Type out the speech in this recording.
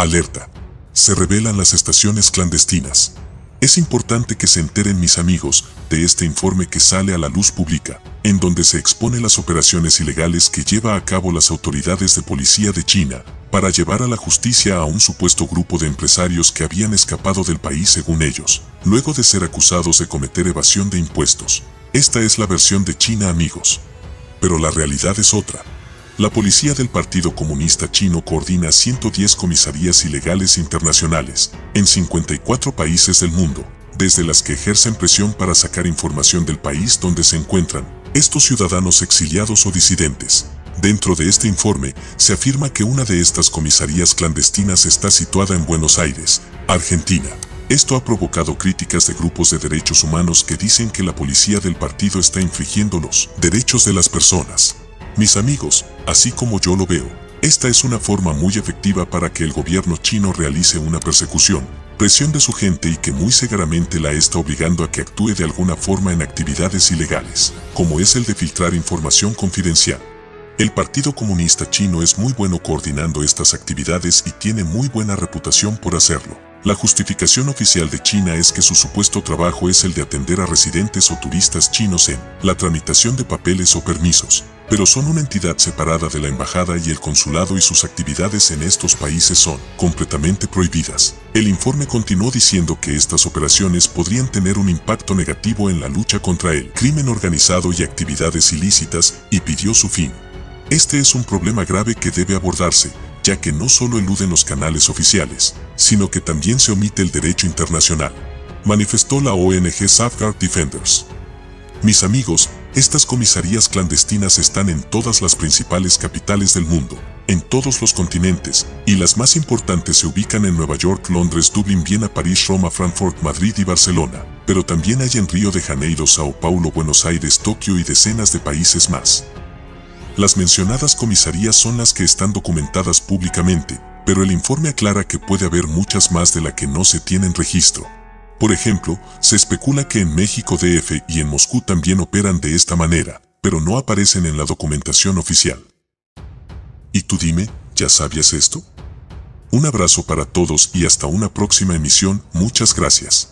Alerta. Se revelan las estaciones clandestinas. Es importante que se enteren mis amigos de este informe que sale a la luz pública, en donde se expone las operaciones ilegales que lleva a cabo las autoridades de policía de China para llevar a la justicia a un supuesto grupo de empresarios que habían escapado del país según ellos, luego de ser acusados de cometer evasión de impuestos. Esta es la versión de China amigos. Pero la realidad es otra. La policía del Partido Comunista Chino coordina 110 comisarías ilegales internacionales en 54 países del mundo, desde las que ejercen presión para sacar información del país donde se encuentran estos ciudadanos exiliados o disidentes. Dentro de este informe se afirma que una de estas comisarías clandestinas está situada en Buenos Aires, Argentina. Esto ha provocado críticas de grupos de derechos humanos que dicen que la policía del partido está infringiendo los derechos de las personas. Mis amigos, así como yo lo veo, esta es una forma muy efectiva para que el gobierno chino realice una persecución, presión de su gente y que muy severamente la está obligando a que actúe de alguna forma en actividades ilegales, como es el de filtrar información confidencial. El Partido Comunista Chino es muy bueno coordinando estas actividades y tiene muy buena reputación por hacerlo. La justificación oficial de China es que su supuesto trabajo es el de atender a residentes o turistas chinos en la tramitación de papeles o permisos, pero son una entidad separada de la embajada y el consulado y sus actividades en estos países son completamente prohibidas. El informe continuó diciendo que estas operaciones podrían tener un impacto negativo en la lucha contra el crimen organizado y actividades ilícitas y pidió su fin. Este es un problema grave que debe abordarse, que no solo eluden los canales oficiales, sino que también se omite el derecho internacional, manifestó la ONG Safeguard Defenders. Mis amigos, estas comisarías clandestinas están en todas las principales capitales del mundo, en todos los continentes, y las más importantes se ubican en Nueva York, Londres, Dublín, Viena, París, Roma, Frankfurt, Madrid y Barcelona, pero también hay en Río de Janeiro, Sao Paulo, Buenos Aires, Tokio y decenas de países más. Las mencionadas comisarías son las que están documentadas públicamente, pero el informe aclara que puede haber muchas más de la que no se tienen registro. Por ejemplo, se especula que en México DF y en Moscú también operan de esta manera, pero no aparecen en la documentación oficial. Y tú dime, ¿ya sabías esto? Un abrazo para todos y hasta una próxima emisión, muchas gracias.